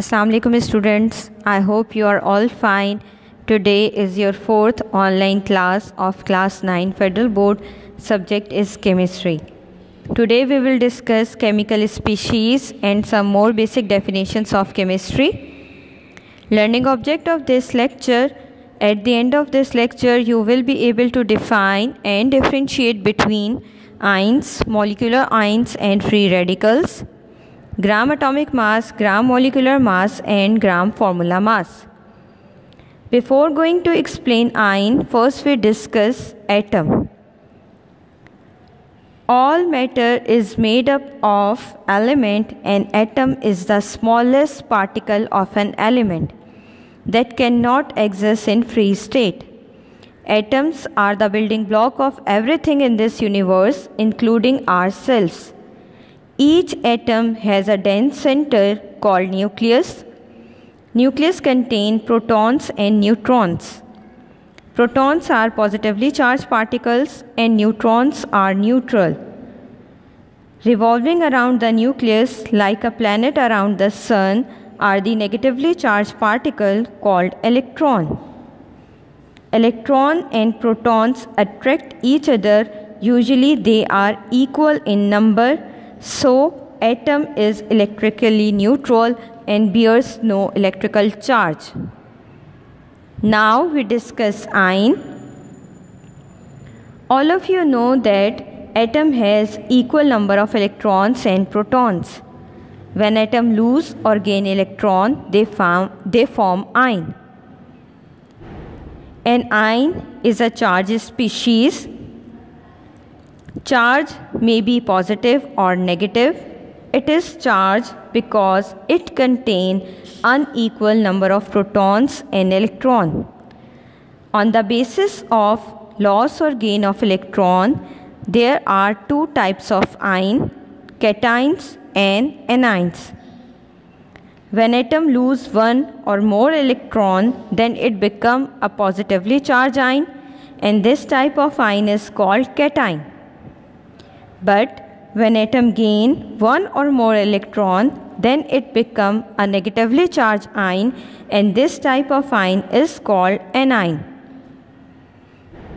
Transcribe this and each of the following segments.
Assalamu alaikum students. I hope you are all fine. Today is your fourth online class of class 9 Federal Board. Subject is chemistry. Today we will discuss chemical species and some more basic definitions of chemistry. Learning object of this lecture at the end of this lecture you will be able to define and differentiate between ions, molecular ions and free radicals gram atomic mass, gram molecular mass and gram formula mass. Before going to explain ion, first we discuss atom. All matter is made up of element and atom is the smallest particle of an element that cannot exist in free state. Atoms are the building block of everything in this universe including ourselves. Each atom has a dense center called nucleus. Nucleus contain protons and neutrons. Protons are positively charged particles and neutrons are neutral. Revolving around the nucleus like a planet around the sun are the negatively charged particle called electron. Electron and protons attract each other. Usually they are equal in number so, atom is electrically neutral and bears no electrical charge. Now we discuss ion. All of you know that atom has equal number of electrons and protons. When atom lose or gain electron, they form, they form ion. An ion is a charged species Charge may be positive or negative. It is charged because it contains unequal number of protons and electron. On the basis of loss or gain of electron, there are two types of ion, cations and anions. When atom lose one or more electron, then it become a positively charged ion and this type of ion is called cation. But when atom gain one or more electron, then it become a negatively charged ion and this type of ion is called anion.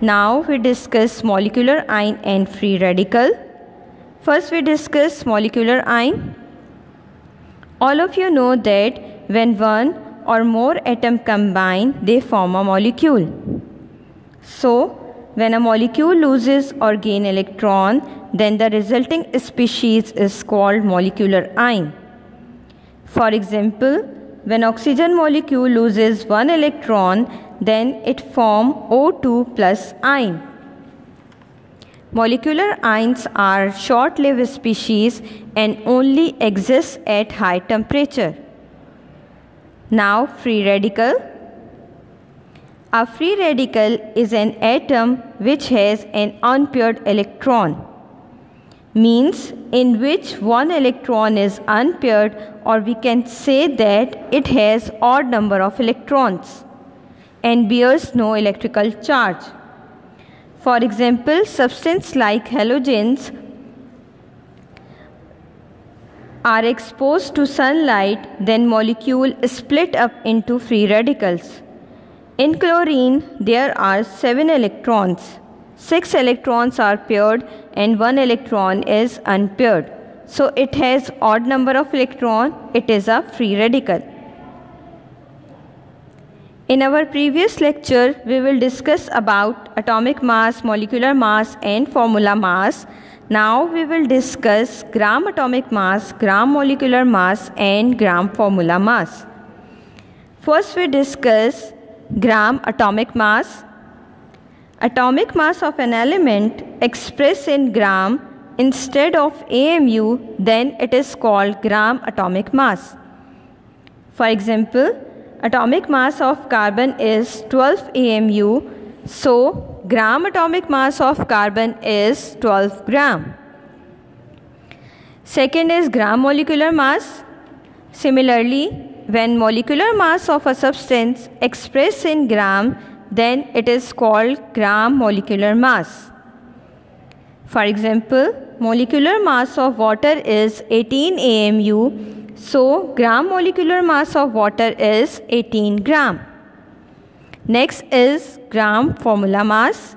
Now we discuss molecular ion and free radical. First we discuss molecular ion. All of you know that when one or more atom combine, they form a molecule. So, when a molecule loses or gain electron, then the resulting species is called molecular ion. For example, when oxygen molecule loses one electron, then it form O2 plus ion. Molecular ions are short-lived species and only exist at high temperature. Now free radical. A free radical is an atom which has an unpaired electron means in which one electron is unpaired or we can say that it has odd number of electrons and bears no electrical charge. For example, substance like halogens are exposed to sunlight then molecule split up into free radicals. In chlorine, there are 7 electrons. 6 electrons are paired and 1 electron is unpaired. So it has odd number of electron. It is a free radical. In our previous lecture, we will discuss about atomic mass, molecular mass and formula mass. Now we will discuss gram atomic mass, gram molecular mass and gram formula mass. First we discuss gram atomic mass. Atomic mass of an element expressed in gram instead of AMU, then it is called gram atomic mass. For example, atomic mass of carbon is 12 AMU, so gram atomic mass of carbon is 12 gram. Second is gram molecular mass. Similarly, when molecular mass of a substance expressed in gram, then it is called gram molecular mass. For example, molecular mass of water is 18 AMU, So gram molecular mass of water is 18 gram. Next is gram formula mass.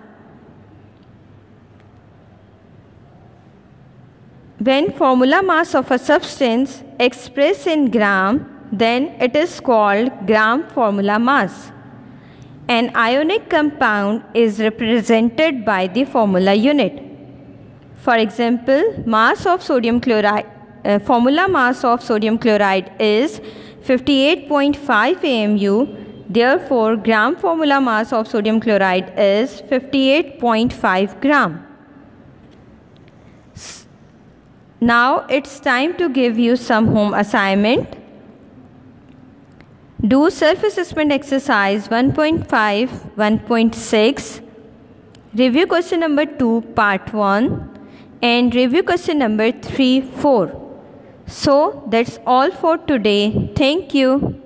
When formula mass of a substance expressed in gram, then it is called gram formula mass. An ionic compound is represented by the formula unit. For example, mass of sodium chloride, uh, formula mass of sodium chloride is 58.5 AMU. Therefore, gram formula mass of sodium chloride is 58.5 gram. Now it's time to give you some home assignment. Do self-assessment exercise 1.5, 1.6, review question number 2 part 1 and review question number 3, 4. So that's all for today. Thank you.